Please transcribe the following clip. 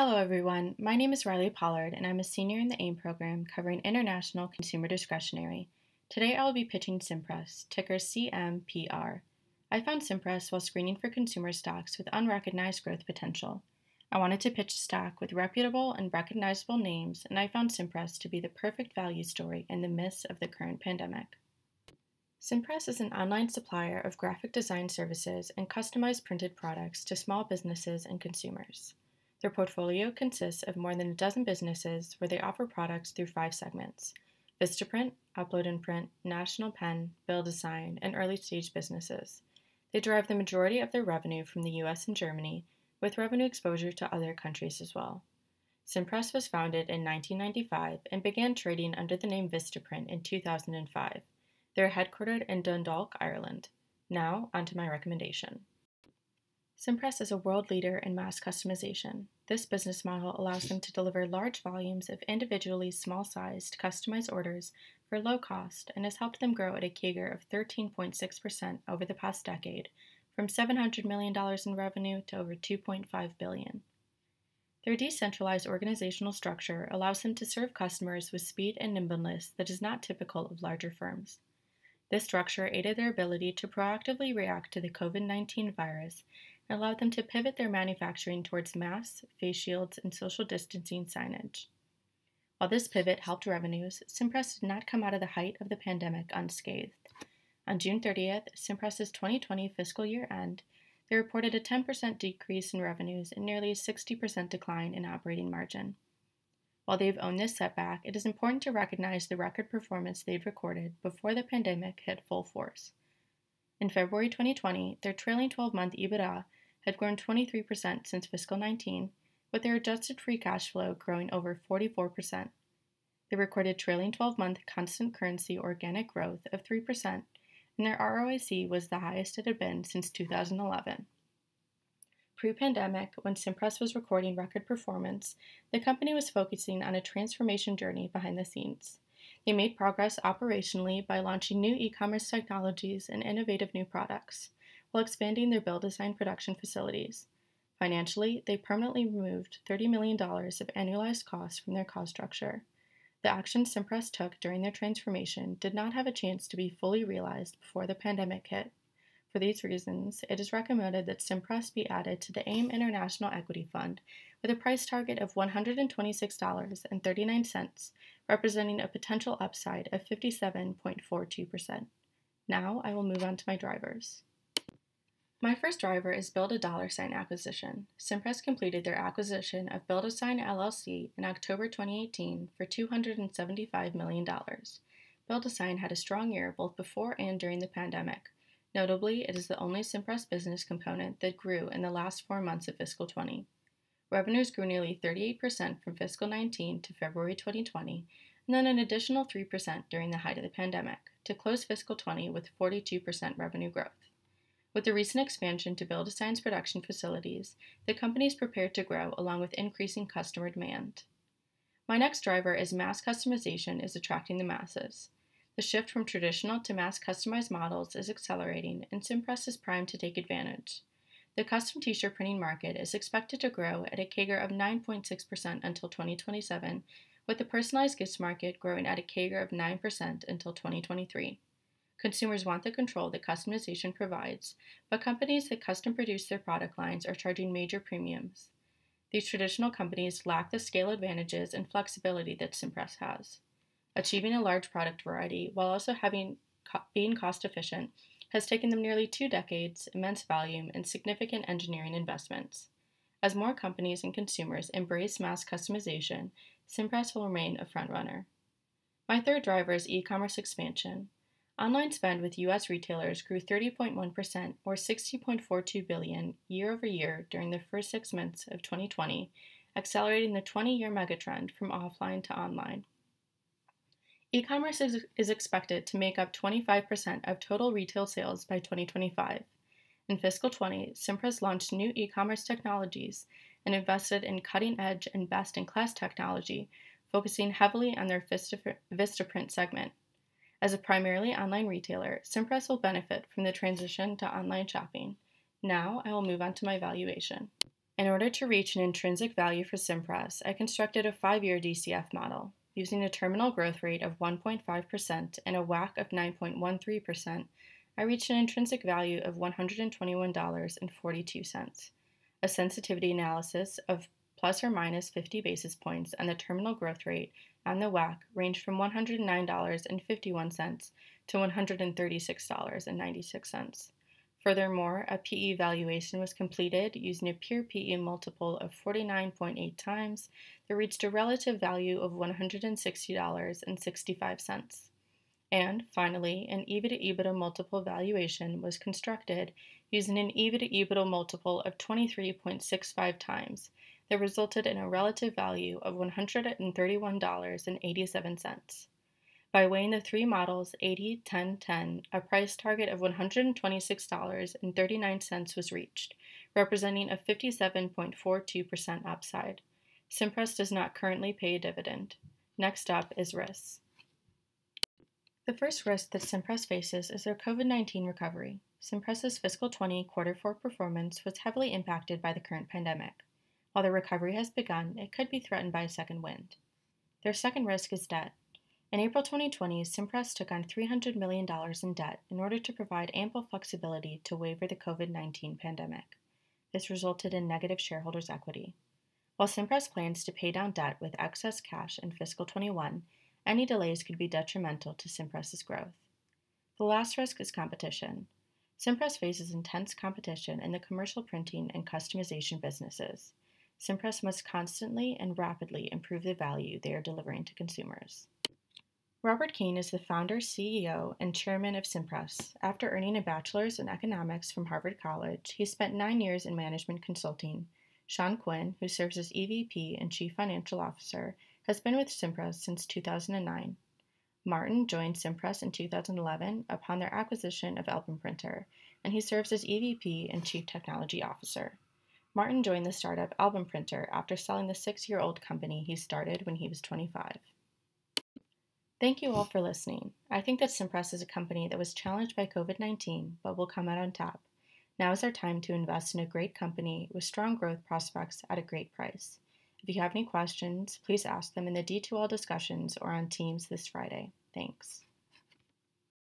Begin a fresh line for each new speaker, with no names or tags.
Hello, everyone. My name is Riley Pollard, and I'm a senior in the AIM program covering international consumer discretionary. Today, I will be pitching Cimpress, ticker CMPR. I found Cimpress while screening for consumer stocks with unrecognized growth potential. I wanted to pitch a stock with reputable and recognizable names, and I found Cimpress to be the perfect value story in the midst of the current pandemic. Cimpress is an online supplier of graphic design services and customized printed products to small businesses and consumers. Their portfolio consists of more than a dozen businesses where they offer products through five segments Vistaprint, Upload and Print, National Pen, BuildASign, and early stage businesses. They derive the majority of their revenue from the US and Germany, with revenue exposure to other countries as well. Cimpress was founded in 1995 and began trading under the name Vistaprint in 2005. They're headquartered in Dundalk, Ireland. Now, onto my recommendation. Cimpress is a world leader in mass customization. This business model allows them to deliver large volumes of individually small sized customized orders for low cost and has helped them grow at a CAGR of 13.6% over the past decade, from $700 million in revenue to over 2.5 billion. Their decentralized organizational structure allows them to serve customers with speed and nimbleness that is not typical of larger firms. This structure aided their ability to proactively react to the COVID 19 virus allowed them to pivot their manufacturing towards masks, face shields, and social distancing signage. While this pivot helped revenues, Cimpress did not come out of the height of the pandemic unscathed. On June 30th, Cimpress's 2020 fiscal year end, they reported a 10% decrease in revenues and nearly a 60% decline in operating margin. While they've owned this setback, it is important to recognize the record performance they've recorded before the pandemic hit full force. In February 2020, their trailing 12 month EBITDA had grown 23% since fiscal 19, with their adjusted free cash flow growing over 44%. They recorded trailing 12 month constant currency organic growth of 3%, and their ROIC was the highest it had been since 2011. Pre pandemic, when Cimpress was recording record performance, the company was focusing on a transformation journey behind the scenes. They made progress operationally by launching new e commerce technologies and innovative new products while expanding their BuildASign production facilities. Financially, they permanently removed $30 million of annualized costs from their cost structure. The actions Cimpress took during their transformation did not have a chance to be fully realized before the pandemic hit. For these reasons, it is recommended that Cimpress be added to the AIM International Equity Fund with a price target of $126.39, representing a potential upside of 57.42%. Now I will move on to my drivers. My first driver is Build a Dollar Sign acquisition. Cimpress completed their acquisition of Build a Sign LLC in October 2018 for $275 million. Build a Sign had a strong year both before and during the pandemic. Notably, it is the only Cimpress business component that grew in the last four months of fiscal 20. Revenues grew nearly 38% from fiscal 19 to February 2020, and then an additional 3% during the height of the pandemic, to close fiscal 20 with 42% revenue growth. With the recent expansion to build science production facilities, the company is prepared to grow along with increasing customer demand. My next driver is mass customization is attracting the masses. The shift from traditional to mass customized models is accelerating, and Cimpress is primed to take advantage. The custom t shirt printing market is expected to grow at a CAGR of 9.6% until 2027, with the personalized gifts market growing at a CAGR of 9% until 2023. Consumers want the control that customization provides, but companies that custom produce their product lines are charging major premiums. These traditional companies lack the scale advantages and flexibility that Cimpress has. Achieving a large product variety while also having being cost efficient has taken them nearly two decades, immense volume, and significant engineering investments. As more companies and consumers embrace mass customization, Cimpress will remain a frontrunner. My third driver is e commerce expansion. Online spend with US retailers grew 30.1% or 60.42 billion year over year during the first 6 months of 2020, accelerating the 20-year megatrend from offline to online. E-commerce is, is expected to make up 25% of total retail sales by 2025. In fiscal 20, Cimpress launched new e-commerce technologies and invested in cutting-edge and best-in-class technology, focusing heavily on their Vistaprint segment. As a primarily online retailer, Cimpress will benefit from the transition to online shopping. Now I will move on to my valuation. In order to reach an intrinsic value for Cimpress, I constructed a five year DCF model. Using a terminal growth rate of 1.5% and a WACC of 9.13%, I reached an intrinsic value of $121.42. A sensitivity analysis of plus or minus 50 basis points and the terminal growth rate and the WACC ranged from $109.51 to $136.96. Furthermore, a PE valuation was completed using a pure PE multiple of 49.8 times that reached a relative value of $160.65. And finally, an EBITDA multiple valuation was constructed using an EBITDA multiple of 23.65 times that resulted in a relative value of $131.87. By weighing the three models 80, 10, 10, a price target of $126.39 was reached, representing a 57.42% upside. Cimpress does not currently pay a dividend. Next up is risks. The first risk that Cimpress faces is their COVID 19 recovery. Cimpress's fiscal 20 quarter 4 performance was heavily impacted by the current pandemic. While the recovery has begun, it could be threatened by a second wind. Their second risk is debt. In April 2020, Cimpress took on $300 million in debt in order to provide ample flexibility to waiver the COVID 19 pandemic. This resulted in negative shareholders' equity. While Cimpress plans to pay down debt with excess cash in fiscal 21, any delays could be detrimental to Cimpress's growth. The last risk is competition. Cimpress faces intense competition in the commercial printing and customization businesses. Cimpress must constantly and rapidly improve the value they are delivering to consumers. Robert Keane is the founder, CEO, and chairman of Cimpress. After earning a bachelor's in economics from Harvard College, he spent nine years in management consulting. Sean Quinn, who serves as EVP and Chief Financial Officer, has been with Cimpress since 2009. Martin joined Cimpress in 2011 upon their acquisition of Album Printer, and he serves as EVP and Chief Technology Officer. Martin joined the startup Album Printer after selling the six year old company he started when he was 25. Thank you all for listening. I think that Cimpress is a company that was challenged by COVID 19 but will come out on top. Now is our time to invest in a great company with strong growth prospects at a great price. If you have any questions, please ask them in the D2L discussions or on Teams this Friday. Thanks.